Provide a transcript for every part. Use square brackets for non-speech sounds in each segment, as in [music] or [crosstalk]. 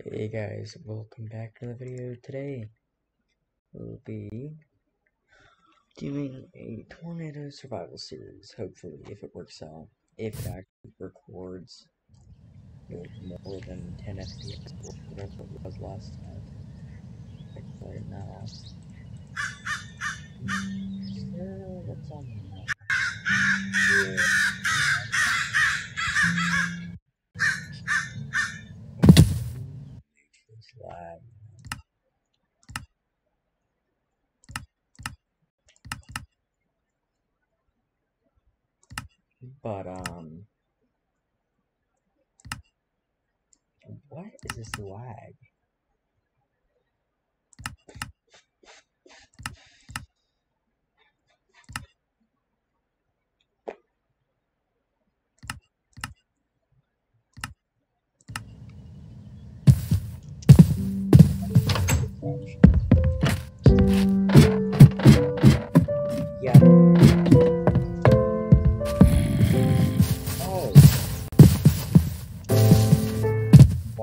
Hey guys, welcome back to the video. Today we'll be doing a tornado survival series, hopefully, if it works out. If it actually records with more than 10 FPS or whatever it was last time. Like right now. [laughs] Sure, what's on But, um, what is this lag?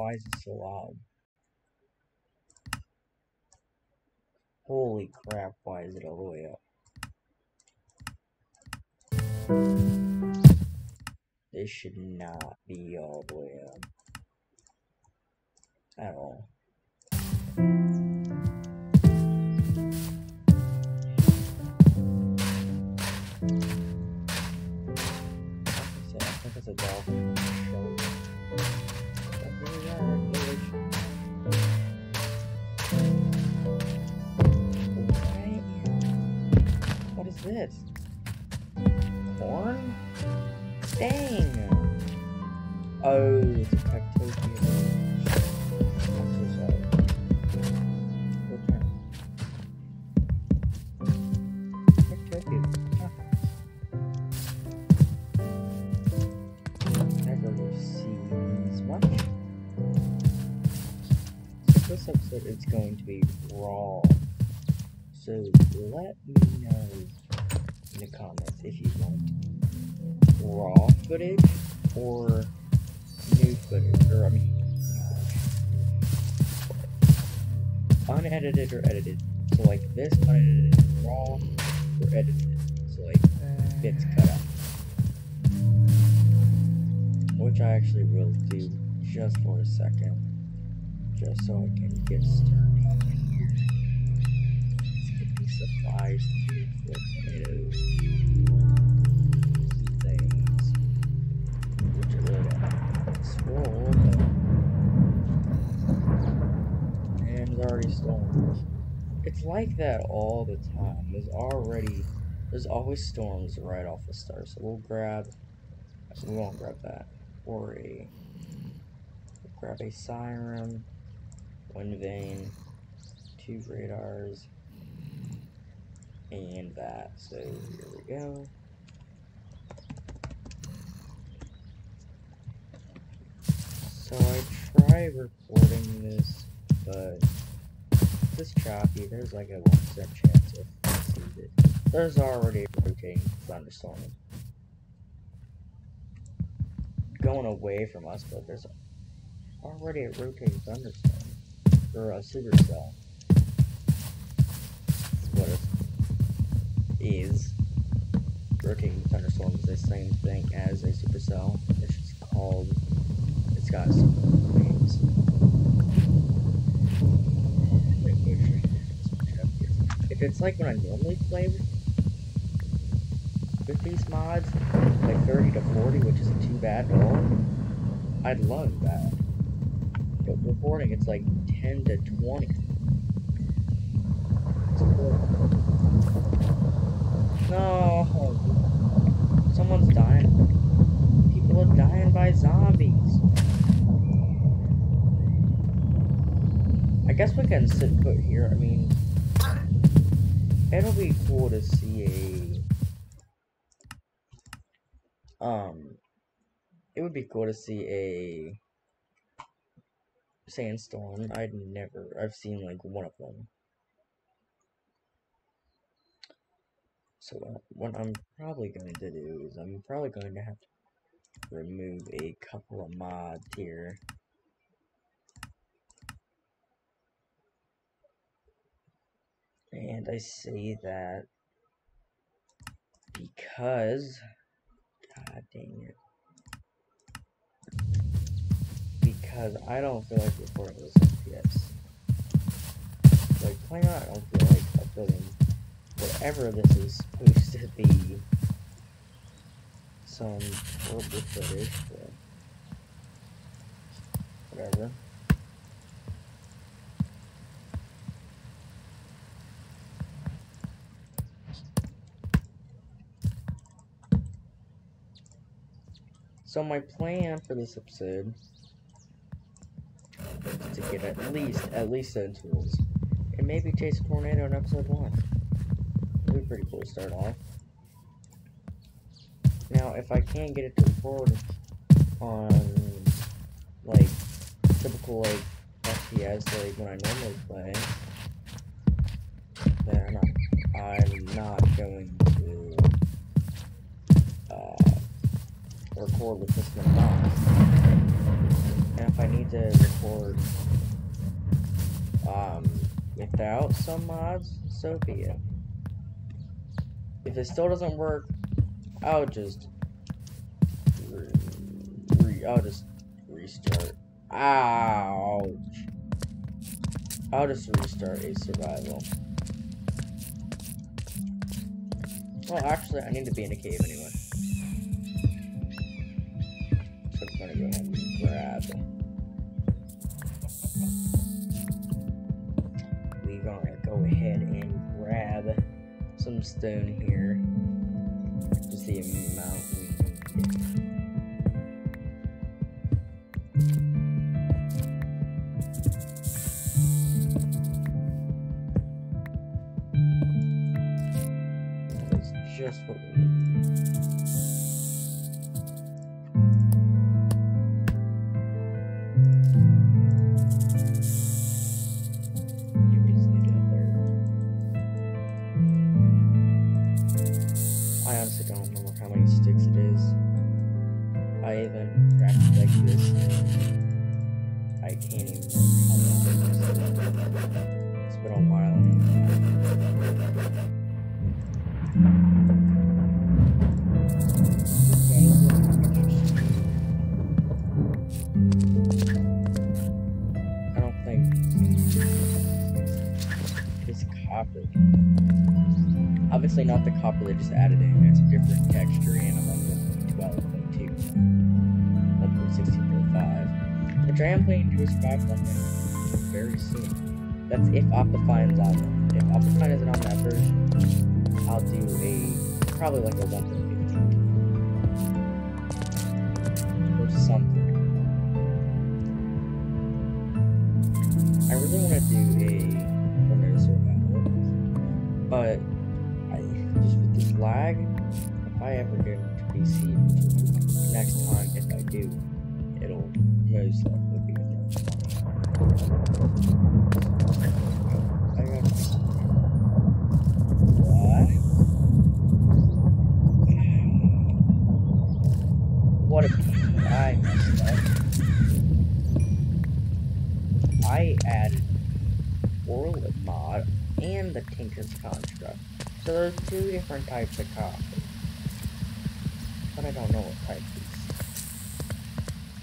Why is it so loud? Holy crap, why is it all the way up? This should not be all the way up. At all. I think it's a dolphin What? What is this? Corn? Dang! Oh, it's a Pectopia. I'm so sorry. So this episode is going to be raw. So let me know in the comments if you want raw footage or new footage, or I mean, unedited or edited. So like this unedited, raw or edited. So like bits cut out. Which I actually will do just for a second. Just so I can get started. Let's get these supplies it's already storms. It's like that all the time. There's already there's always storms right off the start. So we'll grab we won't grab that. Or a we'll grab a siren, one vein, two radars, and that. So here we go. So I try recording this, but this choppy. There's like a one percent chance of it. There's already a rotating thunderstorm going away from us, but there's already a rotating thunderstorm or a supercell. Is. Rotating thunderstorm is the same thing as a supercell. It's just called. It's got some names. If it's like when I normally play with, these mods, like 30 to 40, which isn't too bad at all, I'd love that. But recording, it's like 10 to 20. It's. No! Someone's dying. People are dying by zombies. I guess we can sit put here. I mean, it'll be cool to see a um it would be cool to see a sandstorm i'd never i've seen like one of them So what, I'm probably going to do is I'm probably going to have to remove a couple of mods here. And I say that because, god dang it, because I don't feel like recording this FPS. Like, why not? I don't feel like uploading whatever this is supposed to be some horrible footage, but whatever. So my plan for this episode is to get at least at least seven tools. And maybe chase a tornado in episode one. It'd be pretty cool to start off. Now if I can't get it to record on like typical like FPS like when I normally play, then I'm not going to record with this many mods. And if I need to record um, without some mods, so be it. If it still doesn't work, I'll just re, I'll just restart. Ouch. I'll just restart a survival. Well, actually, I need to be in a cave anyway. go ahead and grab. We're gonna go ahead and grab some stone here. Just the amount we can get. just what we am planning to survive very soon. That's if Optifine's on. If Optifine isn't on that version, I'll do a probably like a 1.15. Or something. I really want to do a tornado survival, but I, just with this lag if I ever get into PC next time if I do it'll most likely be what a I I added oral mod and the Tinker's construct so there's two different types of coffee. But I don't know what type is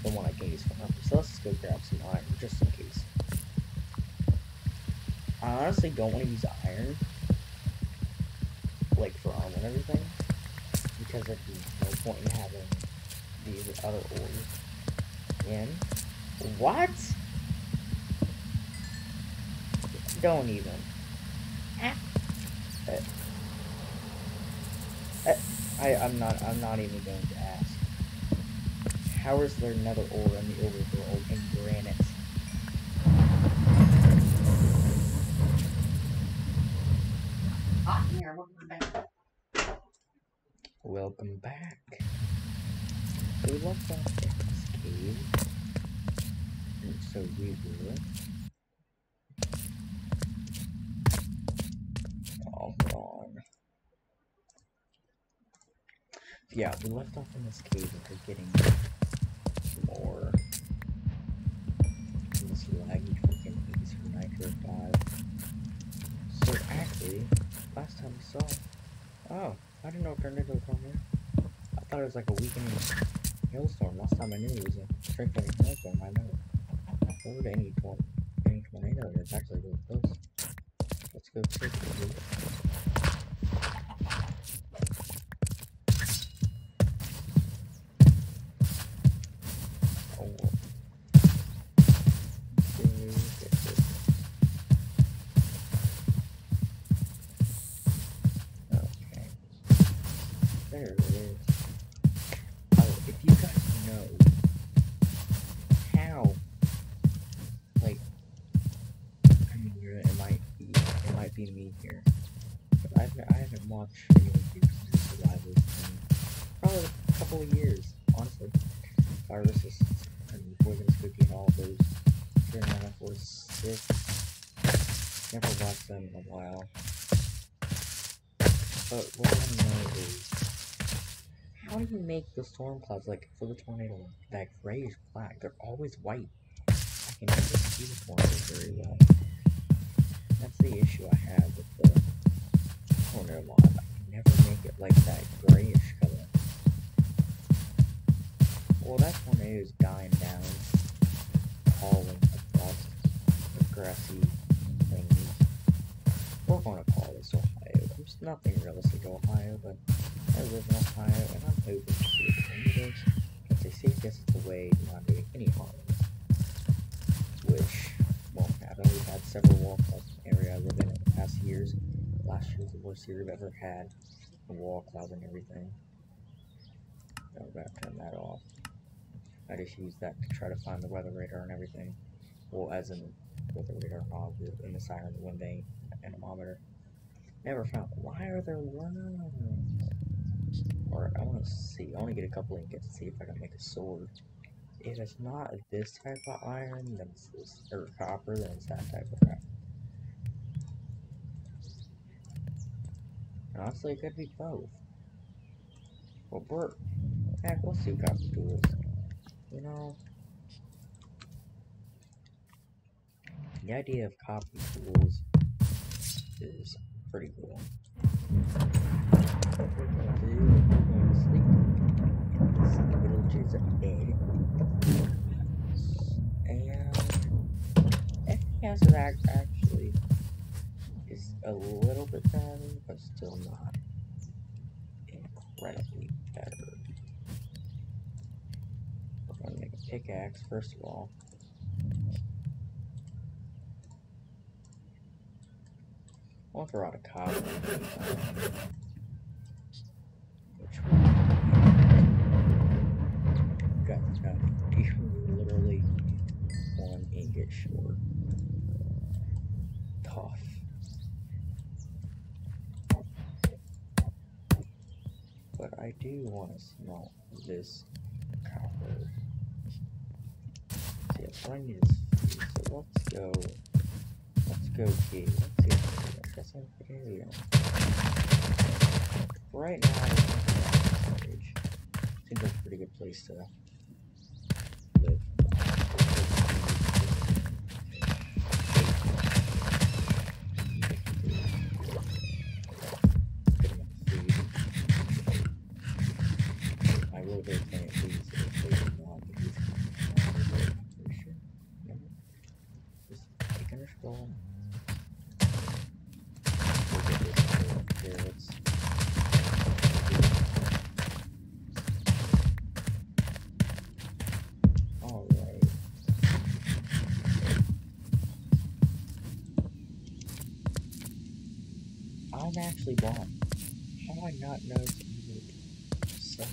the one I for hunters. So let's go grab some iron, just in case. I honestly don't want to use iron, like for armor and everything, because there'd be no point in having these other ores in. What? Don't even. Ah. I, I'm not I'm not even going to ask. How is there another ore in the overworld in granite? Hot here, welcome back. Welcome back. We left off in this cave. And so we will yeah, we left off in this cave and we're getting more this laggy freaking piece for Nitro 5. Last time we saw. Oh, I didn't know it turned into a tornado. I thought it was like a weakening hailstorm. Last time I knew it was a strengthening hailstorm. I know. Forward to any any tornado, it's actually really close. Let's go check it me here, but I've, I haven't watched any of these survivors in probably a couple of years, honestly. Viruses and Poison Spooky and all those. During 946. Never watched them in a while. But what I know is how do you make the storm clouds like for the tornado that grayish black? They're always white. I can never see the tornado very well. That's the issue I have with the corner mod. I can never make it like that grayish color. Well, that tornado is dying down, falling across the grassy things. We're going to call this Ohio. There's nothing realistic to Ohio, but I live in Ohio, and I'm hoping to see the tornadoes, because they say this is the way not doing any harm. Which won't happen. We've had several the area I live in in the past years. Last year was the worst year we've ever had. The wall clouds and everything. So I'm gonna turn that off. I just use that to try to find the weather radar and everything. Well, as in weather radar knob in the siren, the wind vane, anemometer. Never found. Why are there worms? Or I want to see. I want to get a couple ingots to see if I can make a sword. If it's not this type of iron, then it's this or copper, then it's that type of crap. Honestly, it could be both. Well, we're heck, we'll see what copper tools. You know, the idea of copy tools is pretty cool. What we're gonna do is we're going to sleep in this Jesus bed. And FPS is act- actually a little bit better, but still not incredibly better. We're gonna make a pickaxe first of all. I'll throw out a copper. Which one? Got got [laughs] literally one ingot short. Tough. I do want to smell this copper. See, that's what I need is. So let's go. Let's go key. Let's see if I guess I'm here. Right now, I think like a pretty good place to actually blind. How do I not know so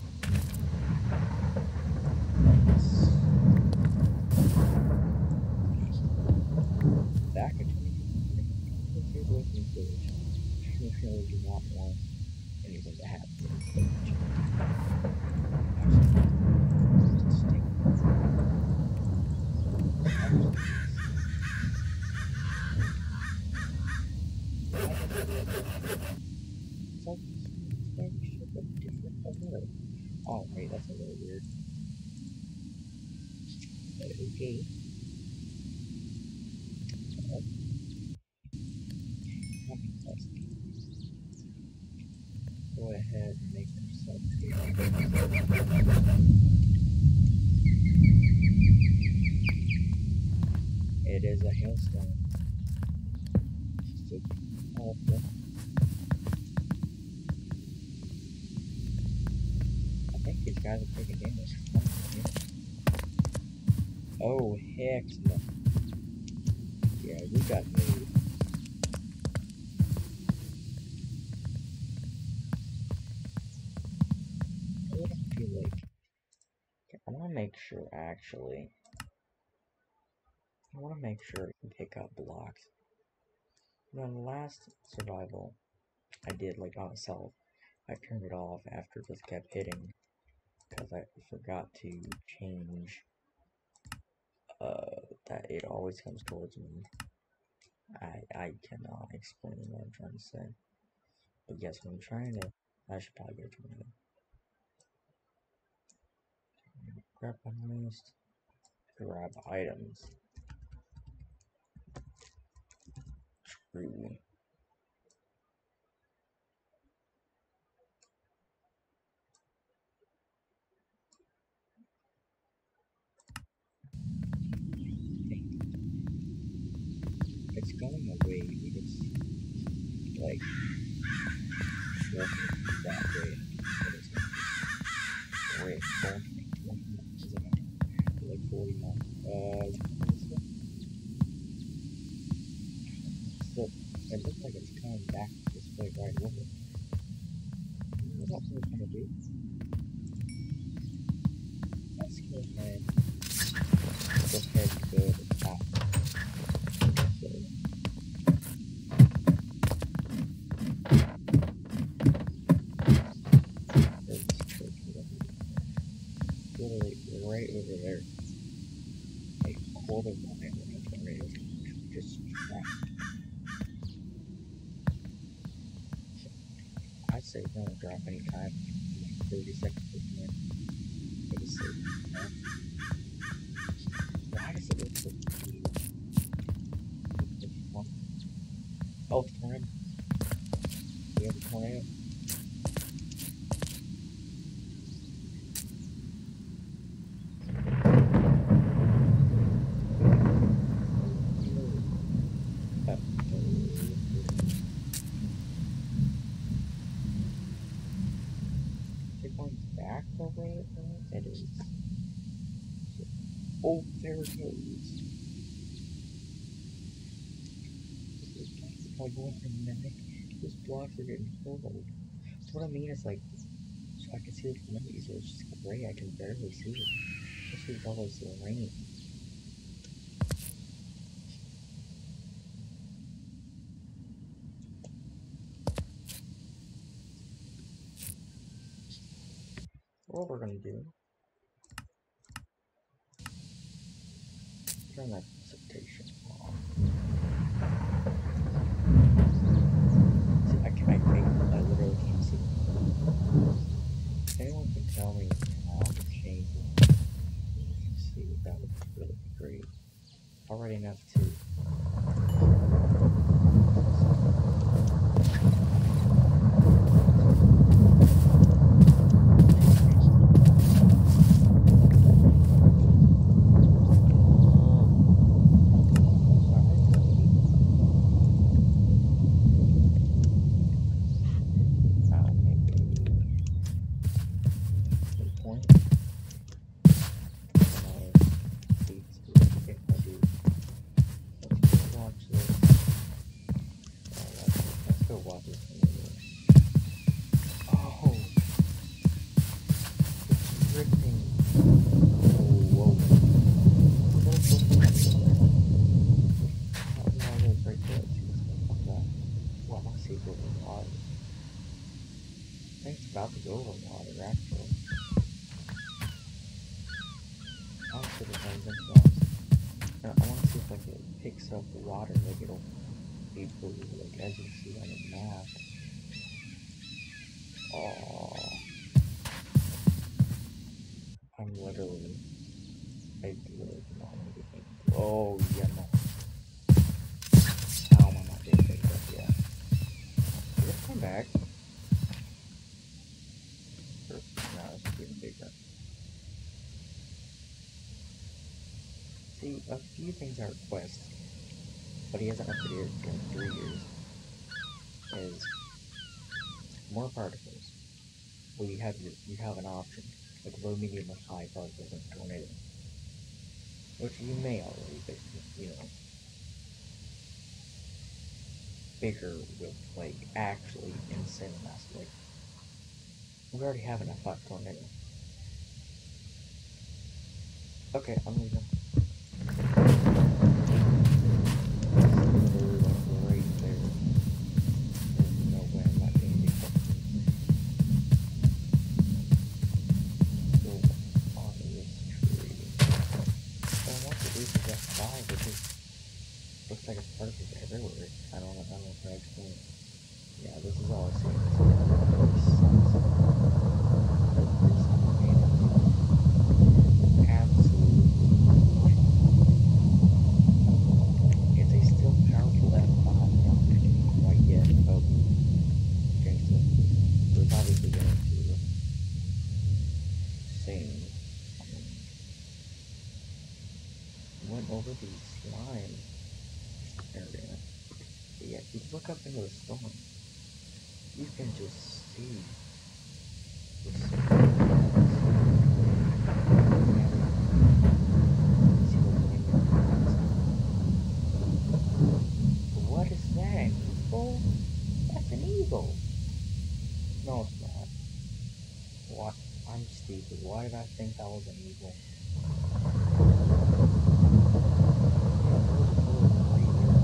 back. You really do not want anything to happen. to this village. Actually, just take It's like spaceship of different color. Oh wait, that's a little weird. But okay. Oh. Nothing else. it is a hailstone. Just a awful. I think these guys are taking damage. Oh heck no. Yeah, we got moved. I feel like I want to make sure actually. I want to make sure I can pick up blocks. Know, in the last survival I did like on myself, I turned it off after it just kept hitting because I forgot to change uh, that it always comes towards me. I I cannot explain what I'm trying to say. But yes, when I'm trying to, I should probably get a tornado. Grab my list. Grab items. True. It's going away, but it's like that way. But it's not wait, walking 20 miles an hour. Like 40 miles. This way? So, it looks like it's coming back this way right away. What's that supposed to do? Let's go ahead. Go ahead and go to the top. So, there's this church over there. Literally right over there. A quarter mile away from radio. Just trapped. I'd say don't drop any time. Like 30 seconds per minute. For the sake. of- Why does it look so cute? Oh, tornado. We have a tornado. Uh, Is it going back the way it was? It is. Oh, there it goes. If I go in the neck, those blocks are getting hurled. So what I mean is like, so I can see the from easier. It's just gray. I can barely see it. Especially with all this rain. What we're gonna do? Turn that off. See, I, can, I, I, I literally can't see. If anyone can tell me how to change it, see, that would really be great. Already enough to. Few things I request, but he hasn't updated in three years, is more particles. Well, you have you have an option, like low, medium, or high particles in tornado, which you may already, but you know, bigger with like actually insane amounts. Like we already have an F5 tornado. Okay, I'm leaving. Look up into the storm, you can just see the What is that? An? That's an eagle. No, it's not. What? I'm stupid. Why did I think that was an eagle? Yeah, those are totally right there.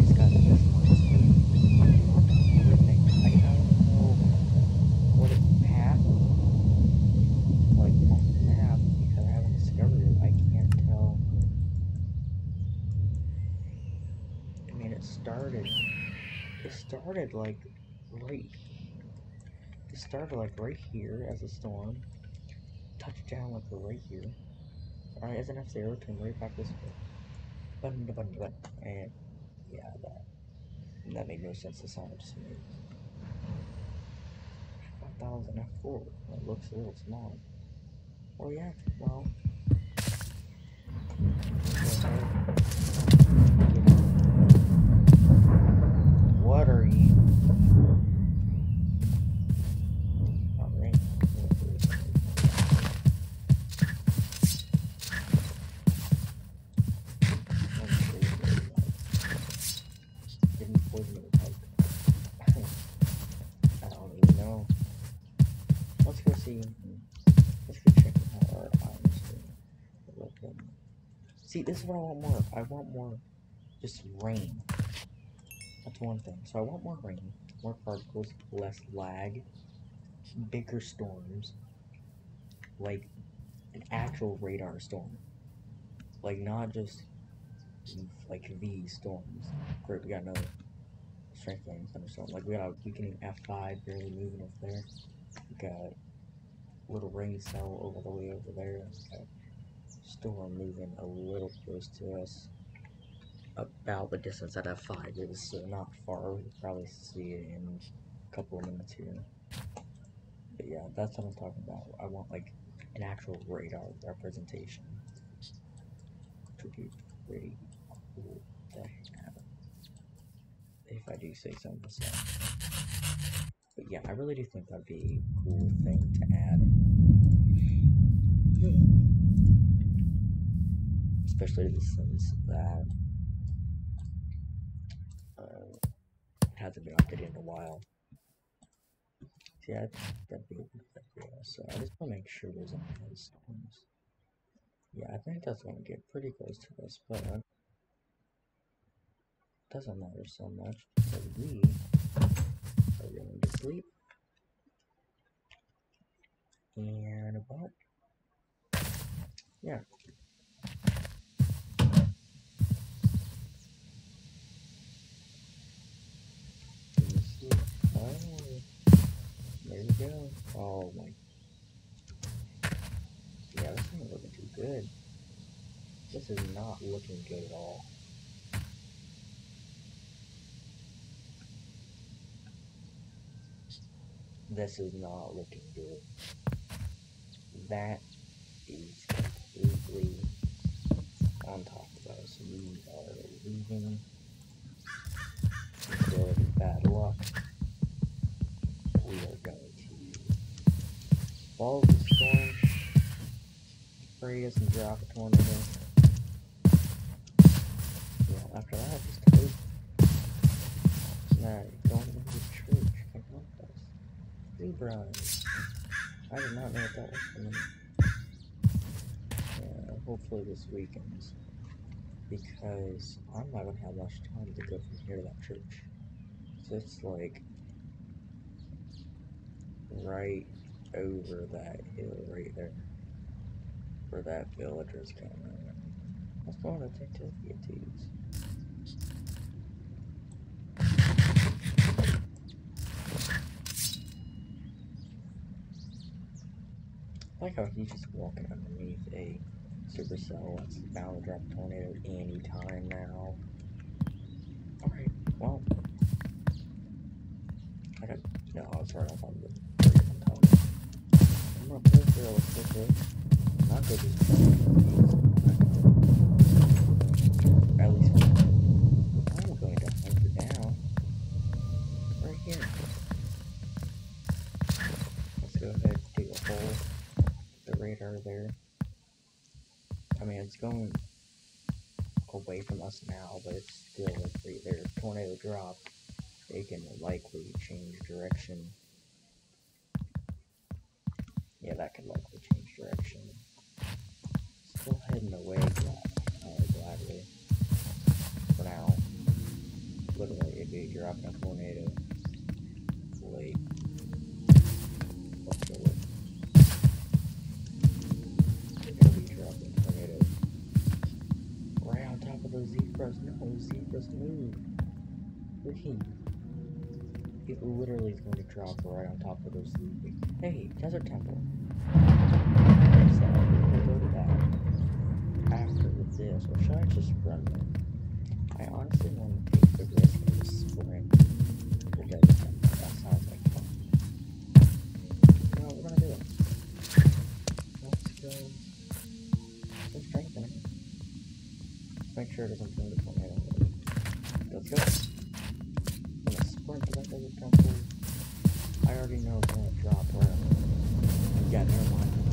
It's got this one. It's got everything. I don't even know what its path like on the map because I haven't discovered it. I can't tell. I mean, it started. It started like right. It started like right here as a storm. Touched down like right here. Alright, as an F zero, came right back this way. Button, button, button, and yeah, that that made no sense to sound to me. I thought that was an F four. It looks a little small. Oh yeah, well. This is what I want more. I want more, just rain. That's one thing. So I want more rain, more particles, less lag, bigger storms, like an actual radar storm, like not just like these storms. Great, we got another strength strengthening thunderstorm. Like we got a weakening F5 barely moving up there. We got little rain cell over the way over there. We storm moving a little close to us. About the distance that F5 is, so not far. We'll probably see it in a couple of minutes here. But yeah, that's what I'm talking about. I want like an actual radar representation. Would be pretty cool to have. If I do say so myself. But yeah, I really do think that'd be a cool thing to add. Hmm. Especially sense that uh, hasn't been updated in a while. So yeah, that'd be good idea. So I just want to make sure there's any nice storms. Yeah, I think that's going to get pretty close to this, but uh, doesn't matter so much because we are going to sleep. And about yeah. There you go. Oh my. Yeah, this isn't looking too good. This is not looking good at all. This is not looking good. That is completely on top of us. We are leaving. Ability bad luck. We are going follow the storm. Spray us and drop a tornado. Yeah, after that, just hope that going into the church can help us. Zebras. I did not know what that was coming. Yeah, hopefully this weekend. Because I'm not gonna have much time to go from here to that church. So it's like right over that hill right there. Where that villager's coming. Let's go on the Tactopia tubes. I like how he's just walking underneath a supercell that's bound to drop a tornado anytime now. Alright, well. I got. No, I was right off on the. I'm gonna real quickly. Not go At least I'm going to hunker down. Right here. Let's go ahead and dig a hole the radar there. I mean, it's going away from us now, but it's still right there. Tornado drop, it can likely change direction. Yeah, that could likely change direction. Still heading away uh, gladly. For now. Literally, if you drop in a tornado, late. Dropping tornadoes. Right on top of those zebras. No, zebras move. Please. It literally is going to drop right on top of those zebras. Hey, Desert Temple. So, we'll go to that after this. Or should I just run them? I honestly want to take the risk and just sprint the Desert Temple. That sounds like fun. What, we're gonna do it. Let's go. Let's strengthen it. Make sure it doesn't turn to tornado. Let's go. I'm gonna sprint to that temple. I already know it's gonna drop where. Yeah, never mind.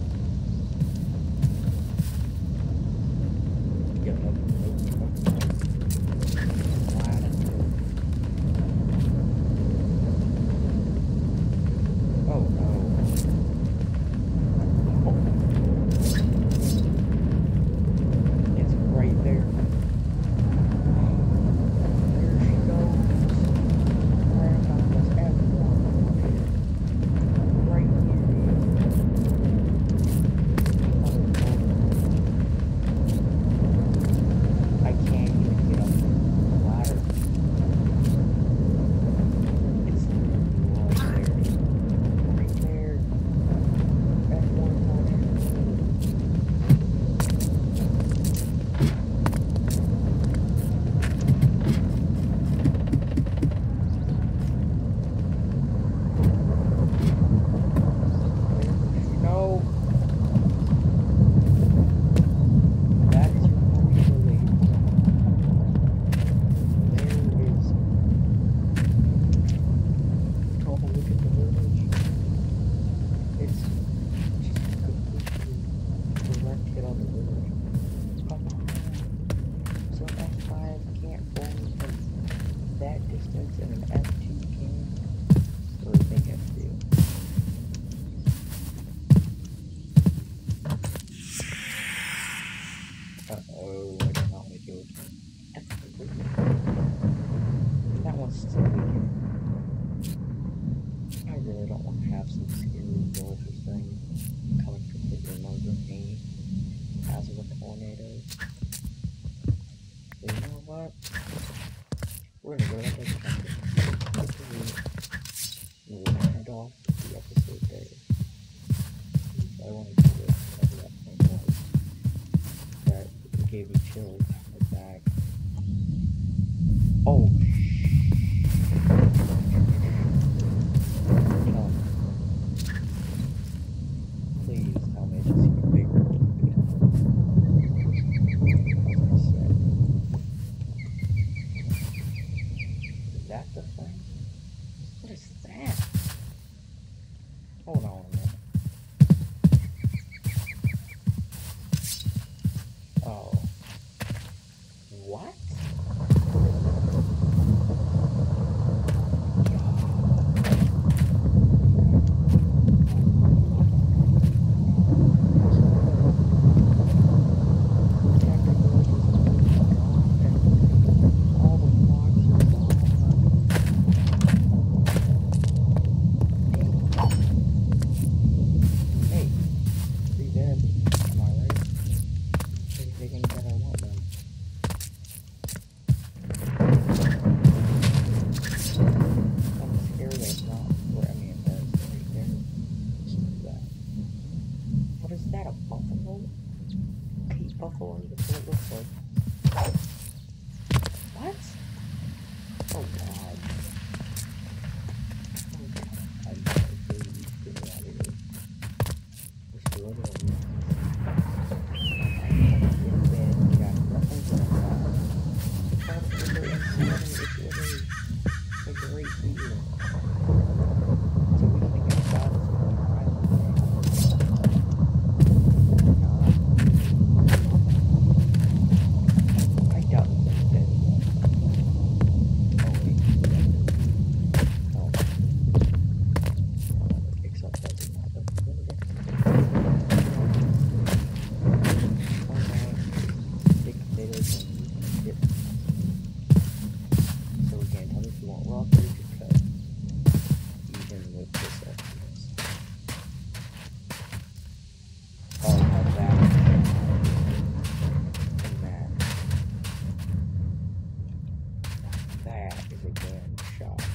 God.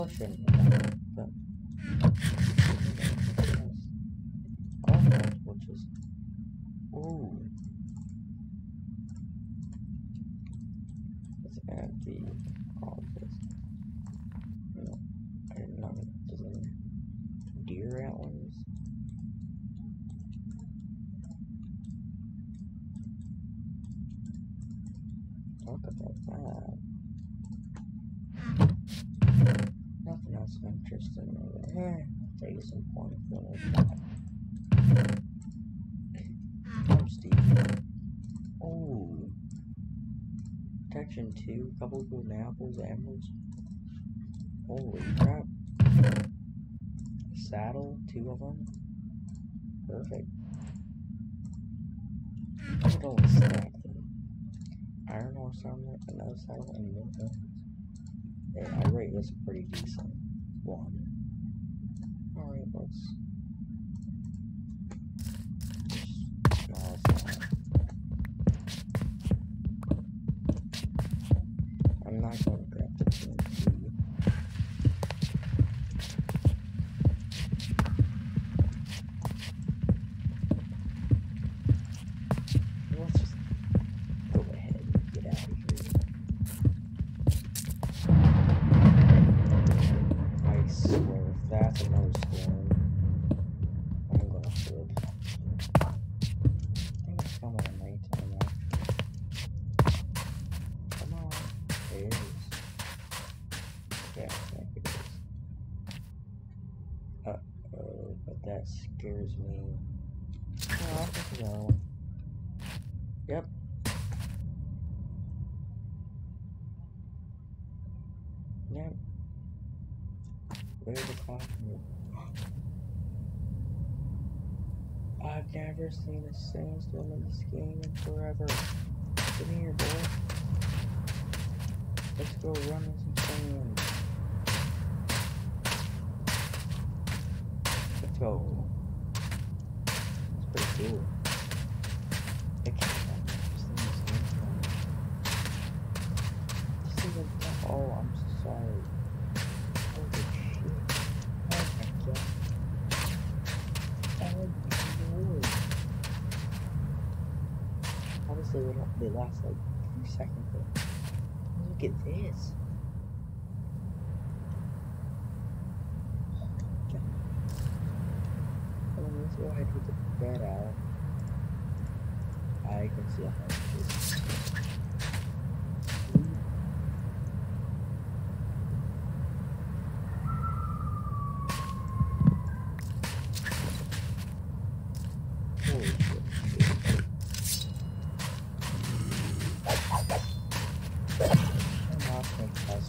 caution. Ooh. Let's add the. Um, 30 some points. Oh, oh. Protection 2, couple golden apples, emeralds. Holy crap. Saddle, two of them. Perfect. Just go stack them. Iron ore armor, another saddle, and more guns. Yeah, I rate this pretty decent. One animals. never seen the same woman this game forever. Come here, boy. Let's go run in some sand. Let's go. That's pretty cool. They last like few seconds but look at this. Let's go ahead with the bed out. I can see a house. Holy shit. I'm not going to pass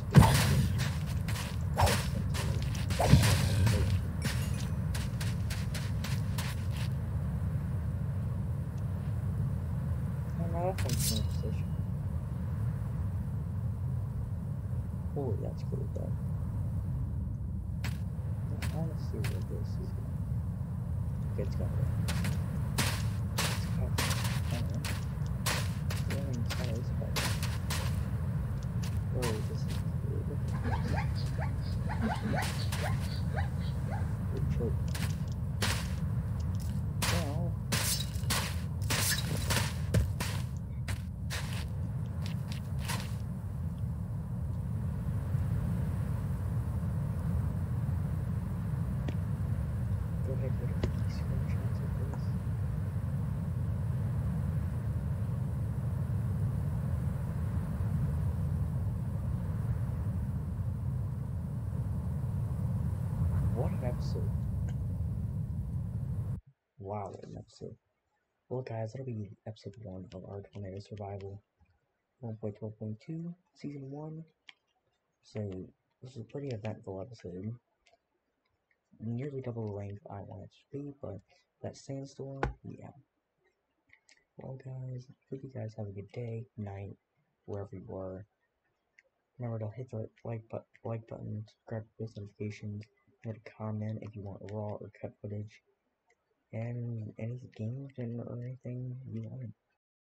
I'm not from position. Oh, that's cool though. I want to see where this is going. Okay, it's going It's kind of, yeah, I mean, it's kind of is quite Oh, this is cool. Look at this. Good choke. Well, go ahead and take a screenshots of this. Wow, episode. Well, guys, that'll be episode 1 of our Tornado Survival 1.12.2, Season 1. So, this is a pretty eventful episode. Nearly double the length I wanted to be, but that sandstorm, yeah. Well, guys, hope you guys have a good day, night, wherever you are. Remember to hit the like, but like button, subscribe post notifications, hit a comment if you want raw or cut footage, and any games or anything you want.